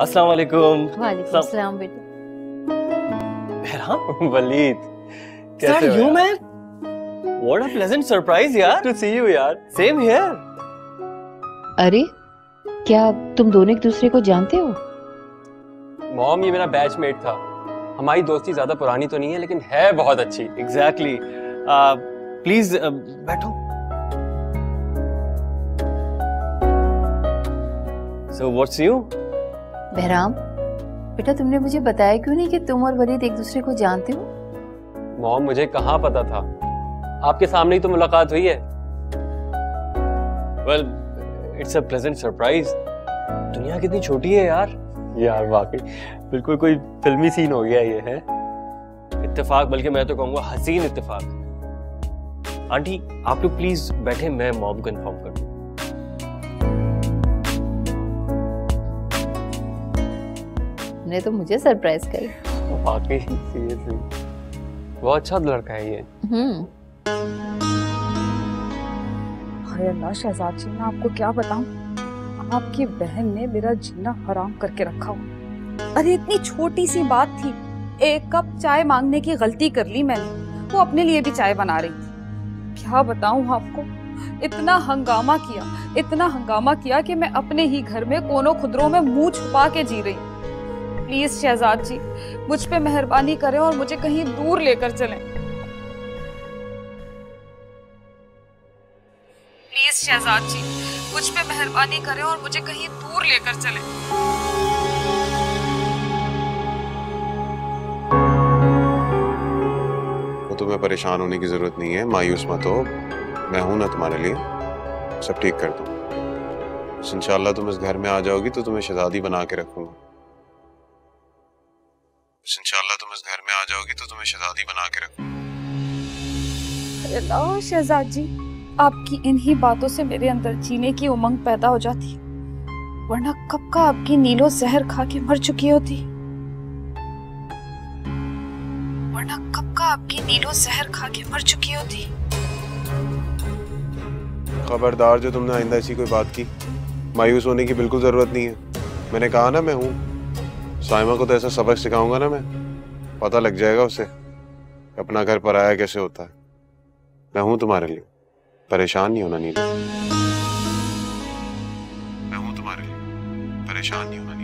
अस्सलाम वालेकुम वालेकुम अस्सलाम बेटा। बहराम वलीद कैसे हो you man? What a pleasant surprise यार। To see you यार। Same here अरे क्या तुम दोनों एक दूसरे को जानते हो? मॉम ये मेरा बैचमेट था। हमारी दोस्ती ज़्यादा पुरानी तो नहीं है लेकिन है बहुत अच्छी। Exactly. Uh, please uh, बैठो। So what's new? बहराम बेटा तुमने मुझे बताया क्यों नहीं कि तुम और वलीद एक दूसरे को जानते हो? मॉम मुझे कहाँ पता था? आपके सामने ही तो मुलाकात हुई है। Well it's a pleasant surprise. दुनिया कितनी छोटी है यार। यार वाकई। बिल्कुल कोई फिल्मी सीन हो गया ये है? इत्तेफाक बल्कि मैं तो कहूँगा हसीन इत्तेफाक। आंटी आप लोग प्लीज़ बैठे मैं मॉम को इन्फॉर्म कर दूँ तुमने तो मुझे सरप्राइज़ करी। वाकई सीरियसली बहुत अच्छा लड़का है ये। हम्म। अल्लाह शहजाद जी मैं आपको क्या बताऊँ? आपकी बहन ने मेरा जीना हराम करके रखा हुआ। अरे इतनी छोटी सी बात थी। एक कप चाय मांगने की गलती कर ली मैंने। वो अपने लिए भी चाय बना रही थी। क्या बताऊँ आपको? इतना हंगामा किया इतना हंगामा किया कि मैं अपने ही घर में कोनों खुदरों में मुँह छुपा के जी रही। प्लीज़ शहजाद जी, मुझ पे मेहरबानी करें और मुझे कहीं दूर लेकर चलें। प्लीज़ शहजाद जी, मुझ पे मेहरबानी करें और मुझे कहीं दूर लेकर चलें। तुम्हें परेशान होने की ज़रूरत नहीं है, मायूस मत हो। मैं हूँ ना तुम्हारे लिए। सब ठीक कर दूँ। इंशाल्लाह तुम इस घर में आ जाओगी तो तुम्हें शहजादी बना के रखूँगा। इंशाल्लाह तुम इस घर में आ जाओगी तो तुम्हें शहजादी बना के अरे अल्लाह शहजाद जी आपकी इन्हीं बातों से मेरे अंदर जीने की उमंग पैदा हो जाती वरना कब का आपकी नीलो जहर खा के मर चुकी होती। वरना कब का आपकी नीलो जहर खा के मर चुकी होती। खबरदार जो तुमने आइंदा ऐसी कोई बात की मायूस होने की बिल्कुल ज़रूरत नहीं है। मैंने कहा ना मैं हूँ साइमा को तो ऐसा सबक सिखाऊँगा ना मैं। पता लग जाएगा उसे अपना घर पर आया कैसे होता है। मैं हूँ तुम्हारे लिए। परेशान नहीं होना नीला। मैं हूँ तुम्हारे लिए। परेशान नहीं होना